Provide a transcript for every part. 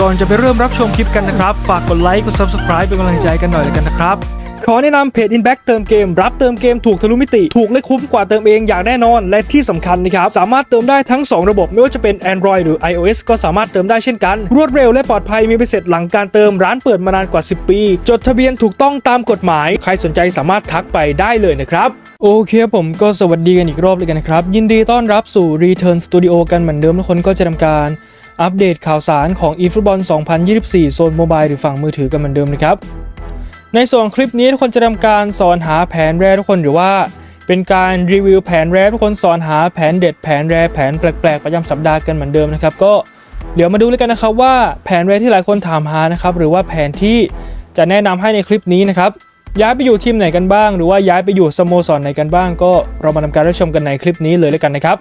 ก่อนจะไปเริ่มรับชมคลิปกันนะครับ ฝากกดไลค์ กด Subscribe เป็นกำลังใจกันหน่อยเลยกันนะครับ ขอแนะนำเพจ Inback เติมเกม รับเติมเกมถูกทะลุมิติ ถูกและคุ้มกว่าเติมเองอย่างแน่นอน และที่สำคัญนะครับสามารถเติมได้ทั้ง 2 ระบบไม่ว่าจะเป็น Android หรือ iOS ก็สามารถเติมได้เช่นกัน รวดเร็วและปลอดภัยมีใบเสร็จหลังการเติมร้านเปิดมานานกว่า 10 ปี จดทะเบียนถูกต้องตามกฎหมาย ใครสนใจสามารถทักไปได้เลยนะครับโอเคผมก็สวัสดีกันอีกรอบเลยกันนะครับ ยินดีต้อนรับสู่ Return Studio กันเหมือนเดิมทุกคนก็จะทำการอัปเดตข่าวสารของ eFootball 2024 โซนโมบายหรือฝั่งมือถือกันเหมือนเดิมนะครับ ในส่วนคลิปนี้ทุกคนจะทำการสอนหาแผนแร่ทุกคนหรือว่า เป็นการรีวิวแผนแร่ทุกคนสอนหาแผนเด็ดแผนแร่แผนแปลกๆประจำสัปดาห์กันเหมือนเดิมนะครับก็เดี๋ยวมาดูเลยกันนะครับว่าแผนแร่ที่หลายคนถามหานะครับหรือว่าแผนที่จะแนะนำให้ในคลิปนี้นะครับย้ายไปอยู่ทีมไหนกันบ้าง หรือว่าย้ายไปอยู่สโมสรไหนกันบ้าง ก็เรามาทำการรับชมกันในคลิปนี้เลยแล้วกันนะครับ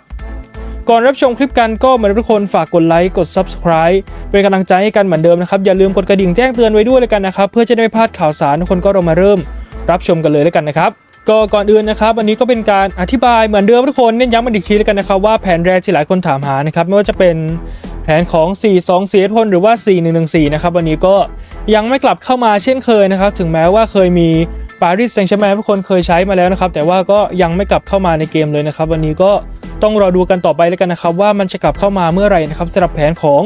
ก่อนรับชมคลิปกันก็มาทุกคนฝากกดไลค์กด Subscribe เป็นกำลังใจให้กันเหมือนเดิมนะครับ อย่าลืมกดกระดิ่งแจ้งเตือนไว้ด้วยเลยกันนะครับ เพื่อจะได้ไม่พลาดข่าวสารทุกคนก็เรามาเริ่ม รับชมกันเลยแล้วกันนะครับก็ก่อนอื่นนะครับอันนี้ก็เป็นการอธิบายเหมือนเดิมทุกคนเน้นย้ำอีกทีแล้วกันนะครับว่าแผนแรกที่หลายคนถามหานะครับไม่ว่าจะเป็นแผนของ 4 2 4พลหรือว่า 4 1 1 4 นะครับวันนี้ก็ยังไม่กลับเข้ามาเช่นเคยนะครับถึงแม้ว่าเคยมีปารีสแซงต์แชร์แมงทุกคนเคยใช้มาแล้วนะครับแต่ว่าก็ยังไม่กลับเข้ามาในเกมเลยนะครับวันนี้ก็ ต้องรอดูกันต่อไปแล้วกันนะครับว่ามันจะกลับเข้ามาเมื่อไหร่นะครับสำหรับแผนของ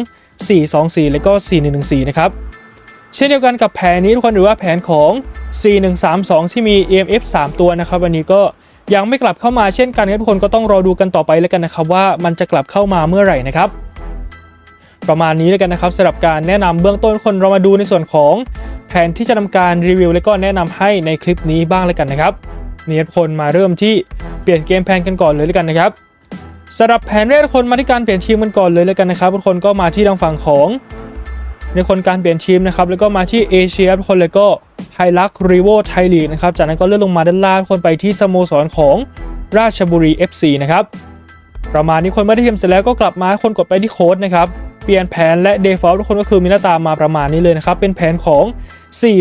424 และก็ 4114 นะครับเช่นเดียวกันกับแผนนี้ทุกคนหรือว่าแผนของ 4132 ที่มี EMF 3 ตัวนะครับวันนี้ก็ยังไม่กลับเข้ามาเช่นกันครับทุกคนก็ต้องรอดูกันต่อไปแล้วกันนะครับว่ามันจะกลับเข้ามาเมื่อไหร่นะครับประมาณนี้แล้วกันนะครับสำหรับการแนะนำเบื้องต้นคนเรามาดูในส่วนของแผนที่จะทำการรีวิว และก็แนะนำให้ในคลิปนี้บ้างแล้วกันนะครับนี่ทุกคนมาเริ่มที่เปลี่ยน game plan กันก่อนเลยแล้วกันนะครับ สำหรับแผนแรกคนมาที่การเปลี่ยนทีมกันก่อนเลยแล้วกันนะครับทุกคนก็มาที่ทางฝั่งของ ในคนการเปลี่ยนทีมนะครับแล้วก็มาที่เอเชียทุกคนเลยก็ Hilux Revo ไทยลีกนะครับจากนั้นก็เลื่อนลงมาด้านล่างคนไปที่สโมสรของราชบุรี FC นะครับประมาณนี้คนไม่ได้ทีมเสร็จแล้วก็กลับมาคนกดไปที่โค้ชนะครับเปลี่ยนแผนและ default ทุกคนก็คือมีหน้าตามาประมาณนี้เลยนะครับเป็นแผนของ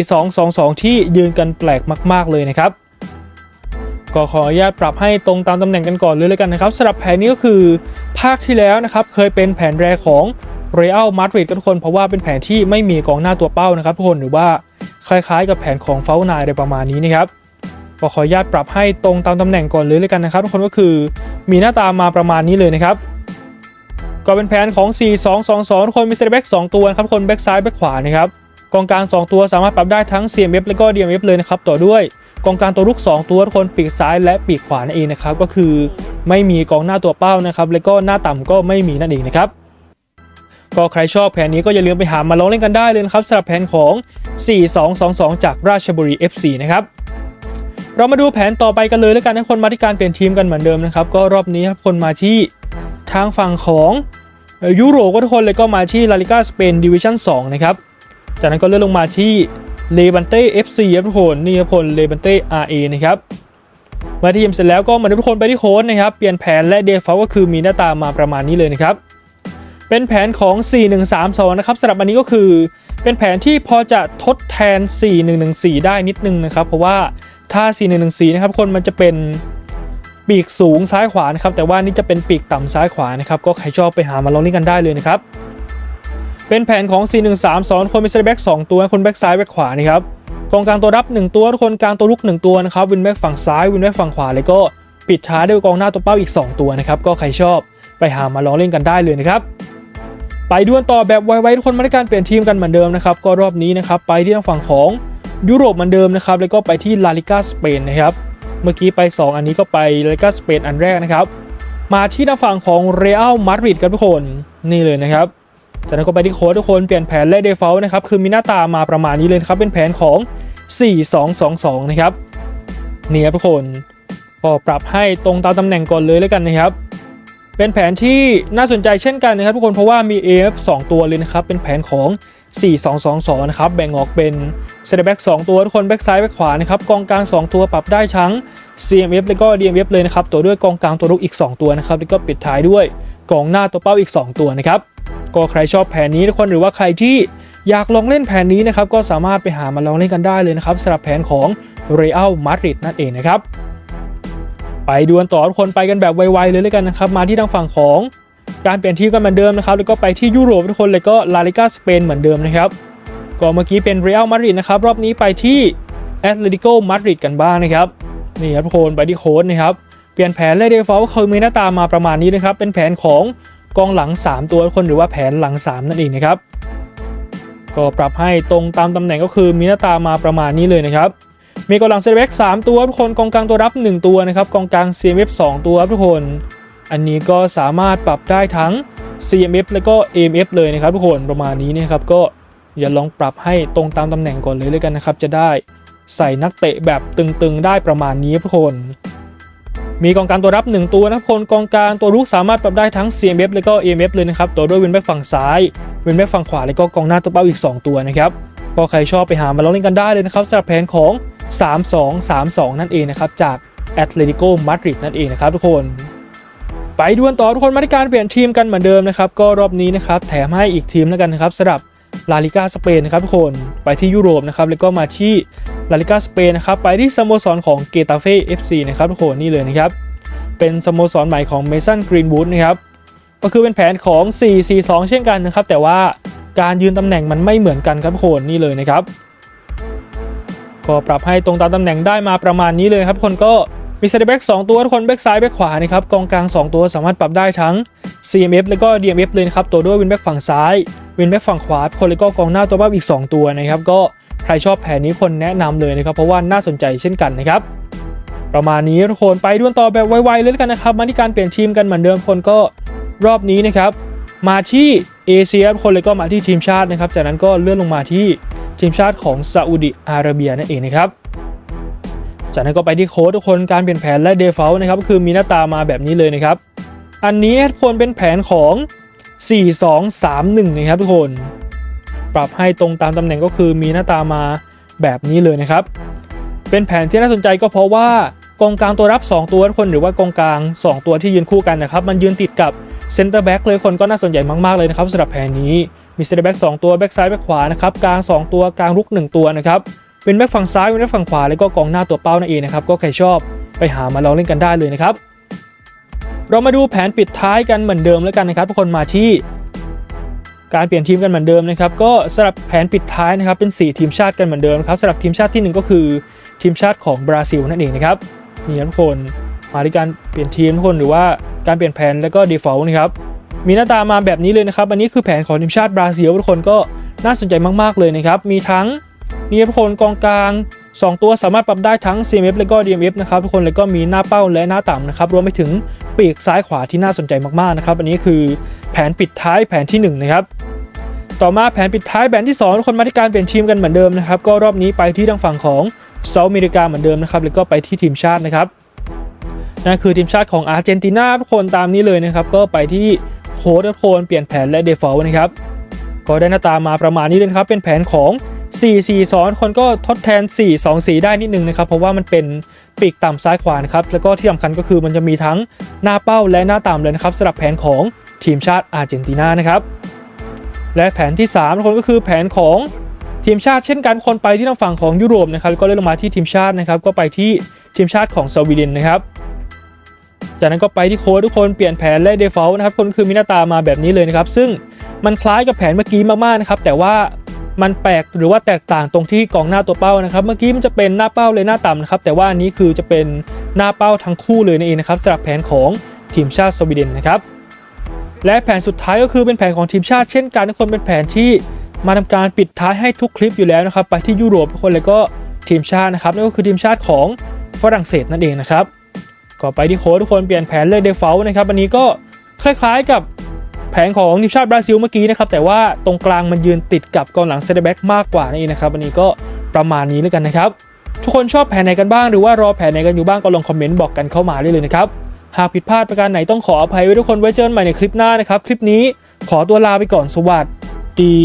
4-2-2-2 ที่ยืนกันแปลกมาก ๆเลยนะครับ ก็ขออนุญาตปรับให้ตรงตามตำแหน่งกันก่อนเลยเลยกันนะครับสำหรับแผนนี้ก็คือ ภาคที่แล้วนะครับเคยเป็นแผนแรกของเรอัลมาดริดทุกคนเพราะว่าเป็นแผนที่ไม่มีกองหน้าตัวเป้านะครับทุกคนหรือว่าคล้ายๆ กับแผนของเฟลนายอะไรประมาณนี้นะครับก็ขออนุญาตปรับให้ตรงตามตำแหน่งก่อนเลยเลยกันนะครับ ทุกคนก็คือมีหน้าตามาประมาณนี้เลยนะครับก็เป็นแผนของ 4-2-2-2ทุกคนมี center back 2ตัวครับคนแบ็กซ้ายแบ็กขวานะครับกองกลาง 2 ตัวสามารถปรับได้ทั้ง CMF และก็ DMF เลยนะครับต่อด้วย กองกลางตัวรุก 2 ตัวทุกคนปีกซ้ายและปีกขวานั่นเองนะครับก็คือไม่มีกองหน้าตัวเป้านะครับและก็หน้าต่ำก็ไม่มีนั่นเองนะครับก็ใครชอบแผนนี้ก็อย่าลืมไปหามาลองเล่นกันได้เลยนะครับสำหรับแผนของ 4222 จากราชบุรี FC นะครับเรามาดูแผนต่อไปกันเลยแล้วกันทุกคนมาที่การเปลี่ยนทีมกันเหมือนเดิมนะครับก็รอบนี้ครับคนมาที่ทางฝั่งของยุโรปก็ทุกคนเลยก็มาที่ลาลิก้าสเปน division 2นะครับจากนั้นก็เลื่อนลงมาที่ Levante FC ครับทุกคนนี่ครับคนเลบันเต้ RA นะครับมาที่ทีมเสร็จแล้วก็มาทุกคนไปที่โค้ชนะครับ เปลี่ยนแผนและ default ก็คือมีหน้าตามาประมาณนี้เลยนะครับ เป็นแผนของ 4132 นะครับสำหรับอันนี้ก็คือ เป็นแผนที่พอจะทดแทน 4114 ได้นิดนึงนะครับ เพราะว่าถ้า 4114 นะครับคนมันจะเป็นปีกสูงซ้ายขวานะครับแต่ว่านี่จะเป็นปีกต่ำซ้ายขวานะครับก็ใครชอบไปหามาลองนี่กันได้เลยนะครับ เป็นแผนของ 4132คนมี center back 2ตัวคนแบ็กซ้ายแบ็กขวานะครับกองกลางตัวรับ 1 ตัวคนกลางตัวรุก 1 ตัวนะครับ wing back ฝั่งซ้าย wing back ฝั่งขวาเลยก็ปิดท้ายด้วยกองหน้าตัวเป้าอีก 2 ตัวนะครับก็ใครชอบไปหามาลองเล่นกันได้เลยนะครับไปดูต่อแบบไวๆทุกคนมาในการเปลี่ยนทีมกันเหมือนเดิมนะครับก็รอบนี้นะครับไปที่ทางฝั่งของยุโรปเหมือนเดิมนะครับแล้วก็ไปที่ลาลิกาสเปนนะครับเมื่อกี้ไป 2 อันนี้ก็ไปลาลิกาสเปนอันแรกนะครับมาที่ทางฝั่งของเรอัลมาดริดกันทุกคนนี่เลยนะครับ จากนั้นก็ไปที่โค้ดทุกคนเปลี่ยนแผนและเดฟอลต์นะครับ คือมีหน้าตามาประมาณนี้เลยครับ เป็นแผนของ 4222 นะครับนี่ครับทุกคนก็ปรับให้ตรงตามตำแหน่งก่อนเลยแล้วกันนะครับ เป็นแผนที่น่าสนใจเช่นกันนะครับทุกคนเพราะว่ามี AF 2 ตัวเลยนะครับ เป็นแผนของ 4222 นะครับ แบ่งออกเป็นเซตแบ็ก2ตัวทุกคนแบ็กซ้ายแบ็กขวานะครับกองกลาง 2 ตัวปรับได้ทั้ง CMF แล้วก็ DMF เลยนะครับตัวด้วยกองกลางตัวลุกอีก 2 ตัวนะครับแล้วก็ปิดท้ายด้วยกองหน้าตัวเป้าอีก 2 ตัวนะครับ ก็ใครชอบแผนนี้ทุกคนหรือว่าใครที่อยากลองเล่นแผนนี้นะครับก็สามารถไปหามาลองเล่นกันได้เลยนะครับสำหรับแผนของเรอัลมาดริดนั่นเองนะครับไปดวลต่อทุกคนไปกันแบบไวๆเลยเลยกันนะครับมาที่ทางฝั่งของการเปลี่ยนทีมกันเหมือนเดิมนะครับแล้วก็ไปที่ยุโรปทุกคนเลยก็ลาลิกาสเปนเหมือนเดิมนะครับก็เมื่อกี้เป็นเรอัลมาดริดนะครับรอบนี้ไปที่แอตเลติโกมาดริดกันบ้างนะครับนี่ครับทุกคนไปที่โค้ชนะครับเปลี่ยนแผนเลย default คือมีหน้าตามาประมาณนี้นะครับเป็นแผนของ กองหลัง 3 ตัวคนหรือว่าแผนหลัง 3 นั่นเองนะครับ ก็ปรับให้ตรงตามตำแหน่งก็คือมีหน้าตามาประมาณนี้เลยนะครับมีกองหลังเซเว็กสามตัวทุกคนกองกลางตัวรับ 1 ตัวนะครับกองกลาง CMF 2 ตัวทุกคน อันนี้ก็สามารถปรับได้ทั้ง CMF แล้วก็ AMF เลยนะครับทุกคนประมาณนี้นะครับก็อย่าลองปรับให้ตรงตามตำแหน่งก่อนเลยเลยกันนะครับจะได้ใส่นักเตะแบบตึงๆได้ประมาณนี้ทุกคน มีกองกลางตัวรับ 1 ตัวนะคนกองกลางตัวรุกสามารถปรับได้ทั้ง CMF แล้วก็ AMF เลยนะครับต่อด้วย wing back ฝั่งซ้าย wing back ฝั่งขวาแล้วก็กองหน้าตัวเป้าอีก 2 ตัวนะครับก็ใครชอบไปหามาลองเล่นกันได้เลยนะครับสำหรับแผนของ 3-2-3-2 นั่นเองนะครับจากแอตเลติโกมาดริดนั่นเองนะครับทุกคนไปดูต่อทุกคนมาที่การเปลี่ยนทีมกันเหมือนเดิมนะครับก็รอบนี้นะครับแถมให้อีกทีมแล้วกันนะครับสำหรับ ลาลิกาสเปนนะครับทุกคนไปที่ยุโรปนะครับแล้วก็มาที่ลาลิกาสเปนนะครับไปที่สโมสรของเกตาเฟ่ FC นะครับทุกคนนี่เลยนะครับเป็นสโมสรใหม่ของเมสันกรีนวูดนะครับก็คือเป็นแผนของ 4-4-2 เช่นกันนะครับ แต่ว่าการยืนตำแหน่งมันไม่เหมือนกันครับทุกคนนี่เลยนะครับ ก็ปรับให้ตรงตามตำแหน่งได้มาประมาณนี้เลยครับคนก็ มี center back 2ตัวทุกคนแบ็กซ้ายแบ็กขวานะครับกองกลาง 2 ตัวสามารถปรับได้ทั้ง CMF แล้วก็ DMF เลยนะครับต่อด้วย wing back ฝั่งซ้าย wing back ฝั่งขวาคนแล้วก็กองหน้าตัวเป้าอีก 2 ตัวนะครับก็ใครชอบแผนนี้คนแนะนำเลยนะครับเพราะว่าน่าสนใจเช่นกันนะครับประมาณนี้ทุกคนไปด้วนต่อแบบไวๆเลยกันนะครับมาที่การเปลี่ยนทีมกันเหมือนเดิมคนก็รอบนี้นะครับมาที่เอเชียคนเลยก็มาที่ทีมชาตินะครับจากนั้นก็เลื่อนลงมาที่ทีมชาติของซาอุดิอาระเบียนั่นเองนะครับ จากนั้นก็ไปที่โค้ชทุกคนการเปลี่ยนแผนและ default นะครับคือมีหน้าตามาแบบนี้เลยนะครับ อันนี้ทุกคนเป็นแผนของ 4 2 3 1 นะครับทุกคน ปรับให้ตรงตามตำแหน่งก็คือมีหน้าตามาแบบนี้เลยนะครับ เป็นแผนที่น่าสนใจก็เพราะว่ากองกลางตัวรับ 2 ตัวทุกคนหรือว่ากองกลาง 2 ตัวที่ยืนคู่กันนะครับ มันยืนติดกับเซนเตอร์แบ็กเลยคนก็น่าสนใจมาก ๆ เลยนะครับสำหรับแผนนี้มีเซนเตอร์แบ็ก2ตัวแบ็กซ้ายแบ็กขวานะครับกลาง 2 ตัวกลางรุก 1 ตัวนะครับ เป็นแบ็กฝั่งซ้ายเป็นแบ็กฝั่งขวาแล้วก็กองหน้าตัวเป้านั่นเองนะครับก็ใครชอบไปหามาลองเล่นกันได้เลยนะครับ เรามาดูแผนปิดท้ายกันเหมือนเดิมแล้วกันนะครับทุกคนมาที่การเปลี่ยนทีมกันเหมือนเดิมนะครับก็สำหรับแผนปิดท้ายนะครับเป็น 4 ทีมชาติกันเหมือนเดิมครับสำหรับทีมชาติที่ 1 ก็คือทีมชาติของบราซิลนั่นเองนะครับนี่ทุกคนมาที่การเปลี่ยนทีมทุกคนหรือว่าการเปลี่ยนแผนแล้วก็ default นะครับมีหน้าตามาแบบนี้เลยนะครับ อันนี้คือแผนของทีมชาติบราซิลทุกคนก็น่าสนใจมากๆเลยนะครับ มีทั้ง นี่ทุกคนกองกลาง 2 ตัวสามารถปรับได้ทั้ง CMF และก็ DMF นะครับทุกคนแล้วก็มีหน้าเป้าและหน้าต่ำนะครับรวมไปถึงปีกซ้ายขวาที่น่าสนใจมากๆนะครับอันนี้คือแผนปิดท้ายแผนที่ 1 นะครับต่อมาแผนปิดท้ายแผนที่2ทุกคนมาที่การเปลี่ยนทีมกันเหมือนเดิมนะครับก็รอบนี้ไปที่ทางฝั่งของเซาท์อเมริกาเหมือนเดิมนะครับแล้วก็ไปที่ทีมชาตินะครับนั่นคือทีมชาติของอาร์เจนตินาทุกคนตามนี้เลยนะครับก็ไปที่โค้ดทุกคนเปลี่ยนแผนและเดฟอลนะครับก็ได้หน้าตามาประมาณนี้เลยครับเป็นแผนของ 4 4 2 คนก็ทดแทน 4 2 4 ได้นิดนึงนะครับ เพราะว่ามันเป็นปีกต่ำซ้ายขวานะครับ แล้วก็ที่สำคัญก็คือมันจะมีทั้งหน้าเป้าและหน้าต่ำเลยนะครับสำหรับแผนของทีมชาติอาร์เจนตินานะครับและแผนที่ 3 คนก็คือแผนของทีมชาติเช่นกันคนไปที่ทางฝั่งของยุโรปนะครับก็เลื่อนลงมาที่ทีมชาตินะครับก็ไปที่ทีมชาติของสวีเดนนะครับจากนั้นก็ไปที่โค้ดทุกคนเปลี่ยนแผนและเดฟอลต์นะครับคนคือมีหน้าตามาแบบนี้เลยนะครับซึ่งมันคล้ายกับแผนเมื่อกี้มากๆนะครับแต่ว่า มันแปลกหรือว่าแตกต่างตรงที่กองหน้าตัวเป้านะครับ เมื่อกี้มันจะเป็นหน้าเป้าเลยหน้าต่ำนะครับ แต่ว่าอันนี้คือจะเป็นหน้าเป้าทั้งคู่เลยนั่นเองนะครับสำหรับแผนของทีมชาติสวีเดนนะครับ และแผนสุดท้ายก็คือเป็นแผนของทีมชาติเช่นกันทุกคนเป็นแผนที่มาทำการปิดท้ายให้ทุกคลิปอยู่แล้วนะครับ ไปที่ยุโรปทุกคนเลยก็ทีมชาตินะครับนั่นก็คือทีมชาติของฝรั่งเศสนั่นเองนะครับก็ไปที่โค้ชทุกคนเปลี่ยนแผนเลย default นะครับอันนี้ก็คล้ายๆกับ แผนของทีมชาติบราซิลเมื่อกี้นะครับแต่ว่าตรงกลางมันยืนติดกับกองหลังเซนเตอร์แบ็กมากกว่านี่นะครับอันนี้ก็ประมาณนี้แล้วกันนะครับทุกคนชอบแผนไหนกันบ้างหรือว่ารอแผนไหนกันอยู่บ้างก็ลองคอมเมนต์บอกกันเข้ามาได้เลยนะครับหากผิดพลาดประการไหนต้องขออภัยไว้ทุกคนไว้เจอกันใหม่ในคลิปหน้านะครับคลิปนี้ขอตัวลาไปก่อนสวัสดี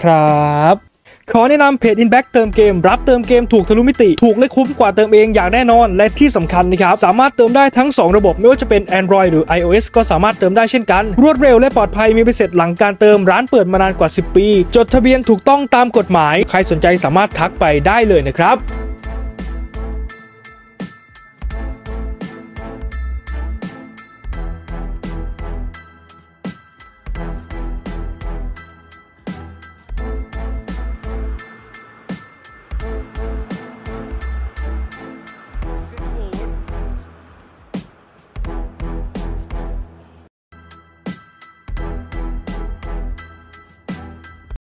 ครับ ขอแนะนำเพจ Inback เติมเกม รับเติมเกมถูกทะลุมิติ ถูกและคุ้มกว่าเติมเองอย่างแน่นอน และที่สำคัญนะครับ สามารถเติมได้ทั้ง 2 ระบบไม่ว่าจะเป็น Android หรือ iOS ก็สามารถเติมได้เช่นกัน รวดเร็วและปลอดภัยมีไปเสร็จหลังการเติมร้านเปิดมานานกว่า 10 ปี จดทะเบียนถูกต้องตามกฎหมาย ใครสนใจสามารถทักไปได้เลยนะครับ